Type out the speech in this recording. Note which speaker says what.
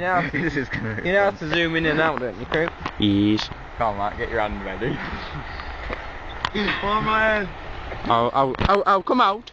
Speaker 1: You know, to,
Speaker 2: this is gonna.
Speaker 1: you know how to zoom in and out, don't you, Croot?
Speaker 3: Yes.
Speaker 2: Come on, Matt, get your hand ready.
Speaker 1: on. man.
Speaker 3: I'll, I'll, I'll, I'll come out.